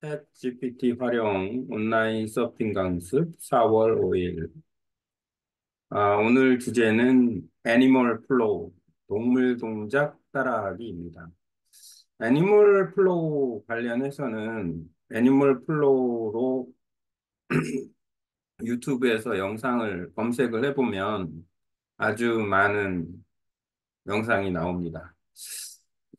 ChatGPT 활용 온라인 서핑 강습 4월 5일. 아, 오늘 주제는 Animal Flow, 동물 동작 따라하기입니다. Animal Flow 관련해서는 Animal Flow로 유튜브에서 영상을 검색을 해보면 아주 많은 영상이 나옵니다.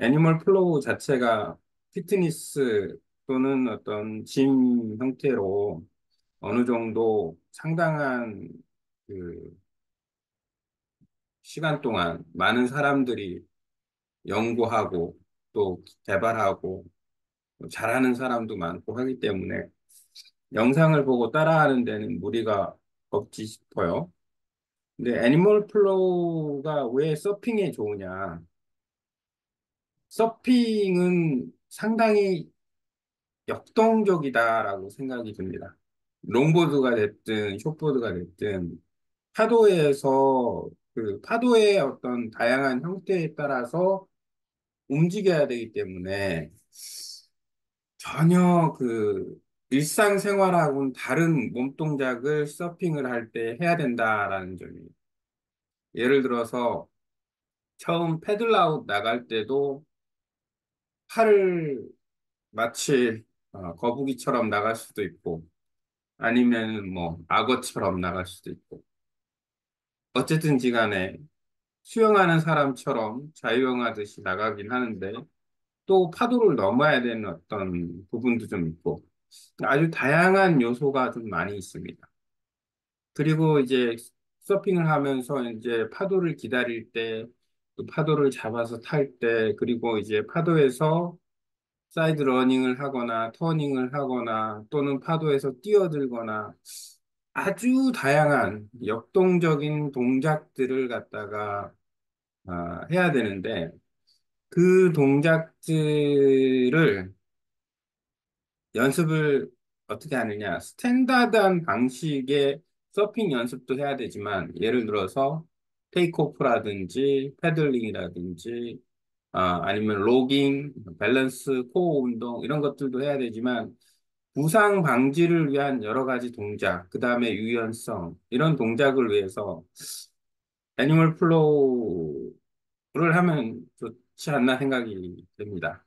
Animal Flow 자체가 피트니스 또는 어떤 gym 형태로 어느 정도 상당한 그 시간 동안 많은 사람들이 연구하고 또 개발하고 잘하는 사람도 많고 하기 때문에 영상을 보고 따라하는 데는 무리가 없지 싶어요. 근데 Animal Flow가 왜 서핑에 좋으냐? 서핑은 상당히 역동적이다라고 생각이 듭니다. 롱보드가 됐든 숏보드가 됐든 파도에서 그 파도의 어떤 다양한 형태에 따라서 움직여야 되기 때문에 전혀 그 일상생활하고는 다른 몸 동작을 서핑을 할 때 해야 된다라는 점이에요. 예를 들어서 처음 패들아웃 나갈 때도 팔을 마치 어, 거북이처럼 나갈 수도 있고 아니면 뭐 악어처럼 나갈 수도 있고 어쨌든지 간에 수영하는 사람처럼 자유형하듯이 나가긴 하는데 또 파도를 넘어야 되는 어떤 부분도 좀 있고 아주 다양한 요소가 좀 많이 있습니다. 그리고 이제 서핑을 하면서 이제 파도를 기다릴 때, 또 파도를 잡아서 탈 때, 그리고 이제 파도에서 side running을 하거나 turning을 하거나 또는 파도에서 뛰어들거나 아주 다양한 역동적인 동작들을 갖다가 아, 해야 되는데 그 동작들을 연습을 어떻게 하느냐. standard한 방식의 서핑 연습도 해야 되지만 예를 들어서 take-off라든지 paddling이라든지 아, 아니면 logging, 밸런스, 코어 운동 이런 것들도 해야 되지만 부상 방지를 위한 여러 가지 동작, 그 다음에 유연성 이런 동작을 위해서 Animal Flow를 하면 좋지 않나 생각이 듭니다.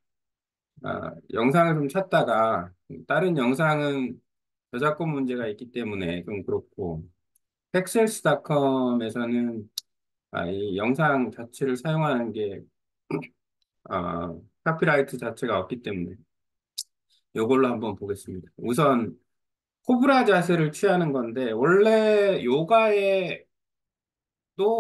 아, 영상을 좀 찾다가 다른 영상은 저작권 문제가 있기 때문에 좀 그렇고 팩셀스닷컴에서는 아, 이 영상 자체를 사용하는 게 어, 카피라이트 자체가 없기 때문에 이걸로 한번 보겠습니다. 우선 코브라 자세를 취하는 건데 원래 요가에도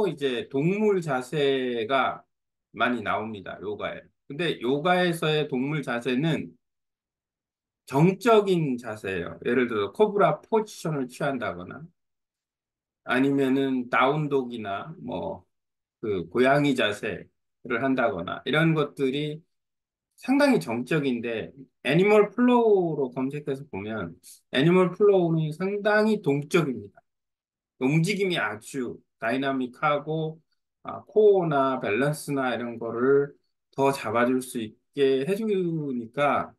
이제 동물 자세가 많이 나옵니다. 요가에. 근데 요가에서의 동물 자세는 정적인 자세예요. 예를 들어 코브라 포지션을 취한다거나 아니면은 down dog이나 뭐 그 고양이 자세 를 한다거나 이런 것들이 상당히 정적인데 Animal Flow로 검색해서 보면 Animal Flow는 상당히 동적입니다. 움직임이 아주 dynamic하고 아, 코어나 밸런스나 이런 거를 더 잡아줄 수 있게 해주니까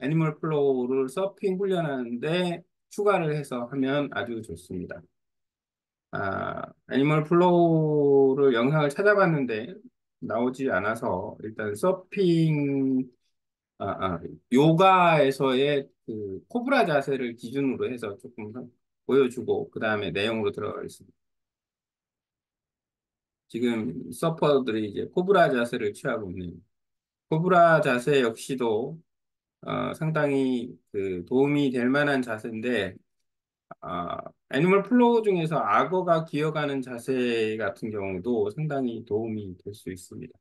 Animal Flow를 서핑 훈련하는데 추가를 해서 하면 아주 좋습니다. 아, Animal Flow를 영상을 찾아봤는데 나오지 않아서 일단 서핑, 아, 아, 요가에서의 그 코브라 자세를 기준으로 해서 조금 보여주고 그 다음에 내용으로 들어가겠습니다. 지금 surfer들이 이제 코브라 자세를 취하고 있는 코브라 자세 역시도 어, 상당히 그 도움이 될 만한 자세인데 아, Animal Flow 중에서 악어가 기어가는 자세 같은 경우도 상당히 도움이 될 수 있습니다.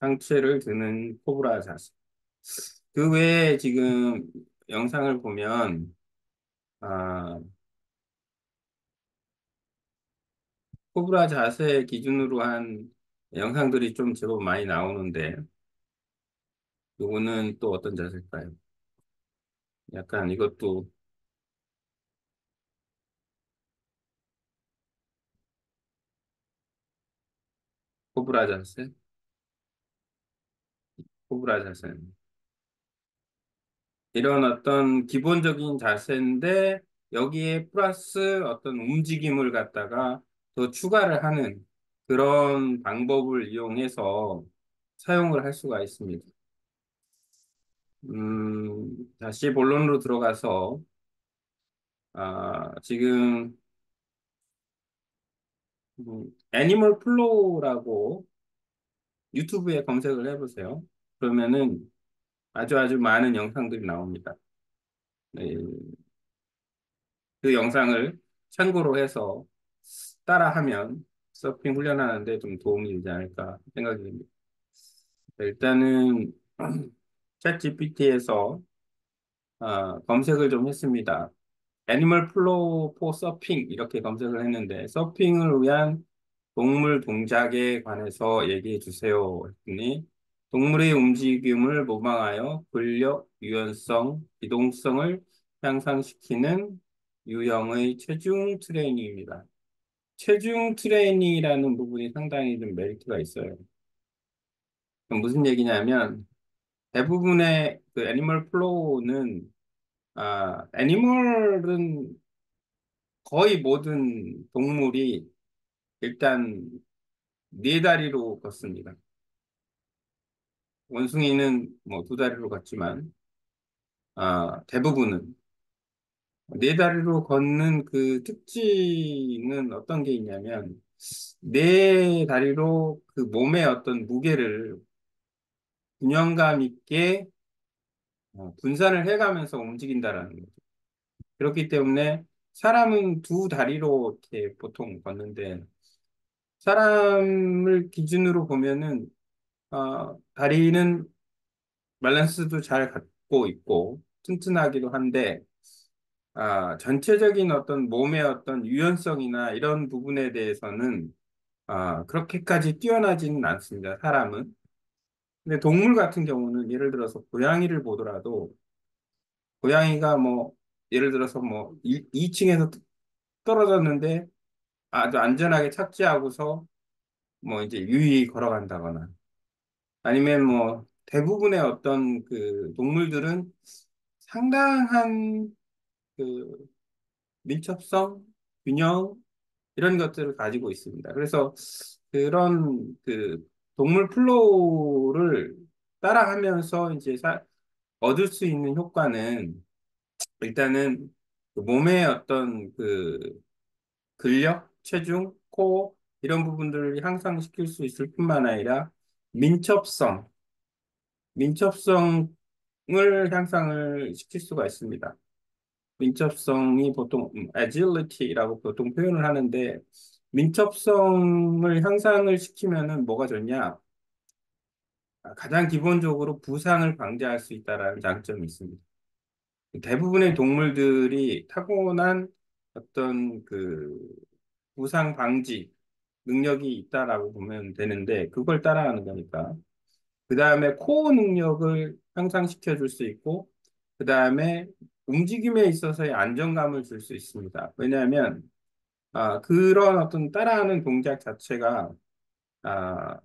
상체를 드는 코브라 자세. 그 외에 지금 영상을 보면 아, 코브라 자세 기준으로 한 영상들이 좀 제법 많이 나오는데 요거는 또 어떤 자세일까요? 약간 이것도 코브라 자세, 코브라 자세. 이런 어떤 기본적인 자세인데 여기에 플러스 어떤 움직임을 갖다가 더 추가를 하는 그런 방법을 이용해서 사용을 할 수가 있습니다. 음, 다시 본론으로 들어가서 아, 지금 음, Animal Flow라고 유튜브에 검색을 해보세요. 그러면은 아주 아주 많은 영상들이 나옵니다. 네, 그 영상을 참고로 해서 따라하면 서핑 훈련하는데 좀 도움이 되지 않을까 생각이 듭니다. 일단은 ChatGPT에서 검색을 좀 했습니다. Animal Flow for surfing 이렇게 검색을 했는데 서핑을 위한 동물 동작에 관해서 얘기해 주세요 했더니 동물의 움직임을 모방하여 근력, 유연성, 기동성을 향상시키는 유형의 체중 트레이닝입니다. 체중 트레이닝이라는 부분이 상당히 좀 메리트가 있어요. 무슨 얘기냐면 대부분의 그 animal flow는 아, animal은 거의 모든 동물이 일단 네 다리로 걷습니다. 원숭이는 뭐 두 다리로 걷지만 아, 대부분은 네 다리로 걷는 그 특징은 어떤 게 있냐면 네 다리로 그 몸의 어떤 무게를 균형감 있게 어, 분산을 해가면서 움직인다라는 거죠. 그렇기 때문에 사람은 두 다리로 이렇게 보통 걷는데 사람을 기준으로 보면은 어, 다리는 밸런스도 잘 갖고 있고 튼튼하기도 한데 아, 전체적인 어떤 몸의 어떤 유연성이나 이런 부분에 대해서는 아, 그렇게까지 뛰어나지는 않습니다. 사람은. 근데 동물 같은 경우는 예를 들어서 고양이를 보더라도 고양이가 뭐 예를 들어서 뭐 2, 층에서 떨어졌는데 아주 안전하게 착지하고서 뭐 이제 유유히 걸어간다거나 아니면 뭐 대부분의 어떤 그 동물들은 상당한 그 민첩성, 균형 이런 것들을 가지고 있습니다. 그래서 그런 그 동물 flow를 따라하면서 이제 사- 얻을 수 있는 효과는 일단은 그 몸의 어떤 그 근력, 체중, 코어 이런 부분들을 향상시킬 수 있을 뿐만 아니라 민첩성, 민첩성을 향상을 시킬 수가 있습니다. 민첩성이 보통 음, agility라고 보통 표현을 하는데 민첩성을 향상을 시키면은 뭐가 좋냐? 아, 가장 기본적으로 부상을 방지할 수 있다라는 장점이 있습니다. 대부분의 동물들이 타고난 어떤 그 부상 방지 능력이 있다라고 보면 되는데 그걸 따라하는 거니까. 그 다음에 코어 능력을 향상시켜 줄 수 있고 그 다음에 움직임에 있어서의 안정감을 줄 수 있습니다. 왜냐하면 아, 그런 어떤 따라하는 동작 자체가 아,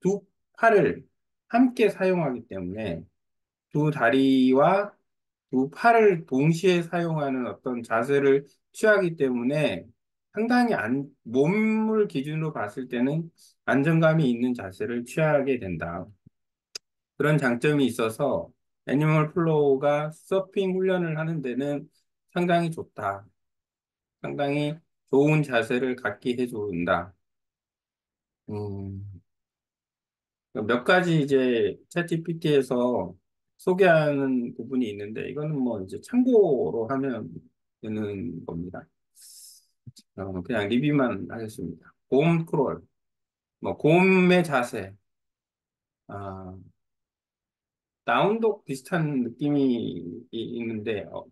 두 팔을 함께 사용하기 때문에 두 다리와 두 팔을 동시에 사용하는 어떤 자세를 취하기 때문에 상당히 안, 몸을 기준으로 봤을 때는 안정감이 있는 자세를 취하게 된다. 그런 장점이 있어서 animal flow가 서핑 훈련을 하는 데는 상당히 좋다. 상당히 좋은 자세를 갖게 해준다. 음, 몇 가지 이제 챗GPT에서 소개하는 부분이 있는데 이거는 뭐 이제 참고로 하면 되는 겁니다. 어, 그냥 리뷰만 하겠습니다. 곰 크롤, 뭐 곰의 자세, 아, 다운독 비슷한 느낌이 이- 있는데 어,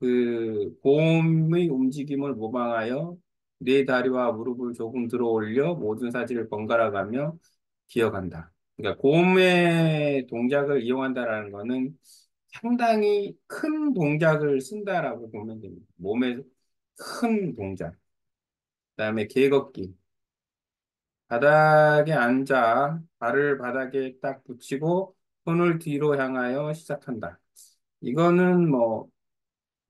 그 곰의 움직임을 모방하여 네 다리와 무릎을 조금 들어 올려 모든 사지를 번갈아 가며 기어간다. 그러니까 곰의 동작을 이용한다라는 거는 상당히 큰 동작을 쓴다라고 보면 됩니다. 몸의 큰 동작. 그 다음에 개걷기. 바닥에 앉아 발을 바닥에 딱 붙이고 손을 뒤로 향하여 시작한다. 이거는 뭐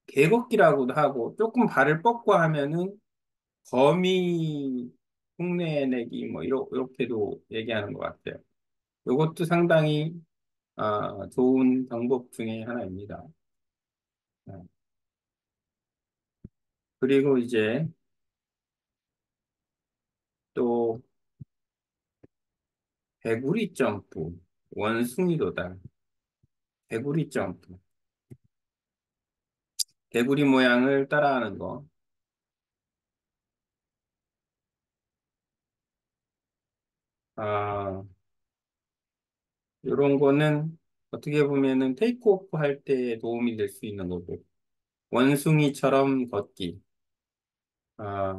개걷기라고도 하고 조금 발을 뻗고 하면은 거미 흉내내기 뭐 이렇게도 얘기하는 것 같아요. 이것도 상당히 아, 좋은 방법 중에 하나입니다. 아, 그리고 이제 또 개구리 점프, 원숭이 도달, 개구리 점프, 개구리 모양을 따라하는 거. 아, 이런 거는 어떻게 보면은 테이크오프 할 때 도움이 될 수 있는 거고, 원숭이처럼 걷기. 아,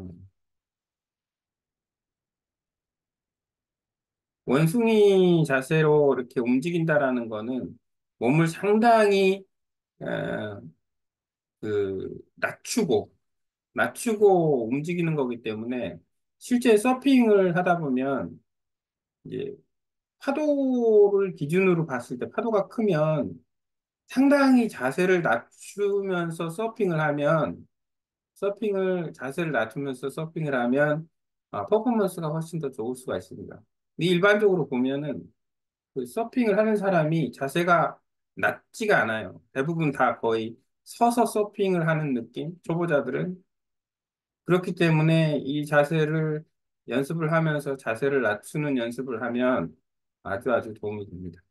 원숭이 자세로 이렇게 움직인다라는 거는 몸을 상당히 어, 그 낮추고 낮추고 움직이는 거기 때문에 실제 서핑을 하다 보면 이제 파도를 기준으로 봤을 때 파도가 크면 상당히 자세를 낮추면서 서핑을 하면 서핑을 자세를 낮추면서 서핑을 하면 아, 퍼포먼스가 훨씬 더 좋을 수가 있습니다. 일반적으로 보면은 그 서핑을 하는 사람이 자세가 낮지가 않아요. 대부분 다 거의 서서 서핑을 하는 느낌? 초보자들은. 그렇기 때문에 이 자세를 연습을 하면서 자세를 낮추는 연습을 하면 아주 아주 도움이 됩니다.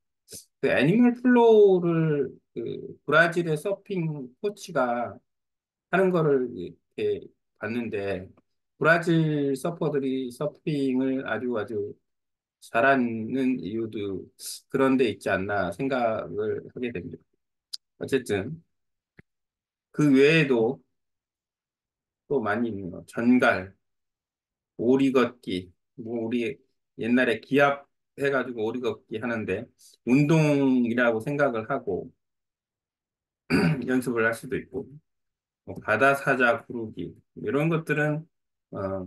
그 animal flow를 그 브라질의 서핑 코치가 하는 거를 이렇게 봤는데 브라질 서퍼들이 서핑을 아주 아주 잘하는 이유도 그런 데 있지 않나 생각을 하게 됩니다. 어쨌든 그 외에도 또 많이 있는 거. 전갈, 오리 걷기, 뭐 우리 옛날에 기압 해가지고 오리 걷기 하는데 운동이라고 생각을 하고 연습을 할 수도 있고 뭐 바다 사자 구르기 이런 것들은 어,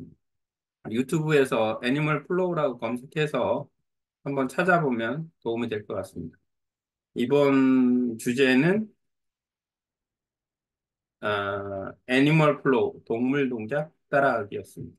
유튜브에서 animal flow라고 검색해서 한번 찾아보면 도움이 될 것 같습니다. 이번 주제는 어, 애니멀 플로우, 동물 동작 따라하기였습니다.